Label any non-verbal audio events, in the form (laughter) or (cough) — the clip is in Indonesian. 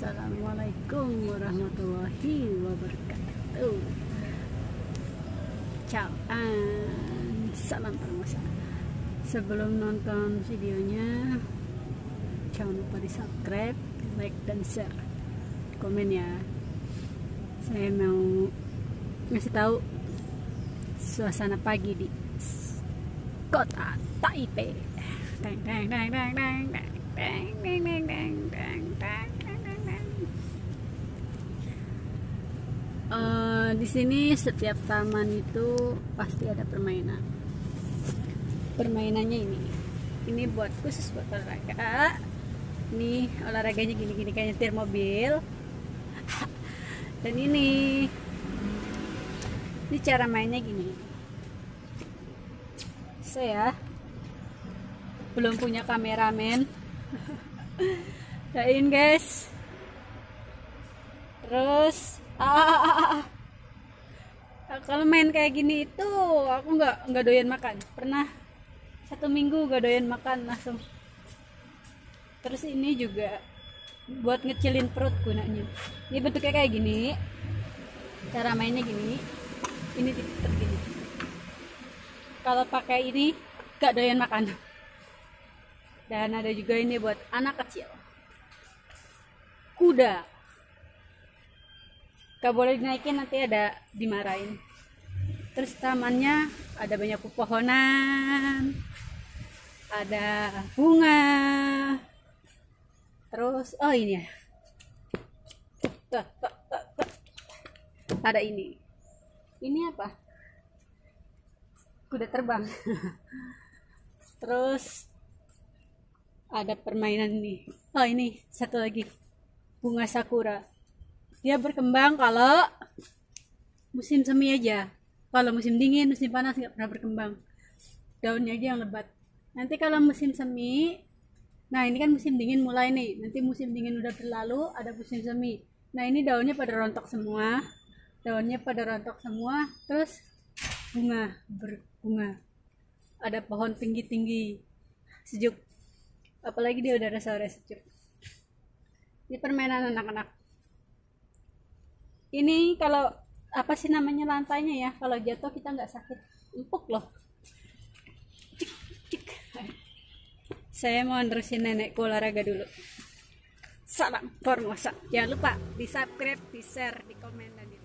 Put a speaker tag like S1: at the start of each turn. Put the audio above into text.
S1: Assalamualaikum warahmatullahi wabarakatuh. Ciao and salam permasa. Sebelum nonton videonya, jangan lupa di subscribe, like dan share, komen ya. Saya mau ngasih tahu suasana pagi di kota Taipei. Dang dang dang dang dang dang dang dang dang dang dang dang Uh, di sini setiap taman itu pasti ada permainan. Permainannya ini, ini buat khusus buat olahraga. Ini olahraganya gini-gini kayak nyetir mobil. (laughs) Dan ini, ini cara mainnya gini. Saya belum punya kameramen. (laughs) Dain guys. Terus (laughs) ah, ah, ah, ah. Kalau main kayak gini itu aku nggak nggak doyan makan. Pernah satu minggu gak doyan makan langsung. Terus ini juga buat ngecilin perut gunanya. Ini bentuknya kayak gini cara mainnya gini. Ini titik gini kalau pakai ini gak doyan makan. Dan ada juga ini buat anak kecil. Kuda. Gak boleh dinaikin nanti ada dimarahin terus tamannya ada banyak pepohonan ada bunga terus oh ini ya. Ada ini. Ini apa? Kuda terbang. (laughs) Terus ada permainan nih. Oh ini satu lagi. Bunga sakura. Dia berkembang kalau musim semi aja kalau musim dingin musim panas nggak pernah berkembang. Daunnya aja yang lebat. Nanti kalau musim semi nah ini kan musim dingin mulai nih. Nanti musim dingin udah berlalu ada musim semi. Nah ini daunnya pada rontok semua. Daunnya pada rontok semua terus bunga berbunga ada pohon tinggi-tinggi sejuk. Apalagi dia udara sore sejuk. Ini permainan anak-anak. Ini kalau apa sih namanya lantainya ya? Kalau jatuh kita nggak sakit. Empuk loh. Cik, cik. saya mau nerusin nenekku olahraga dulu. Salam formosa. Jangan lupa di subscribe di share di komen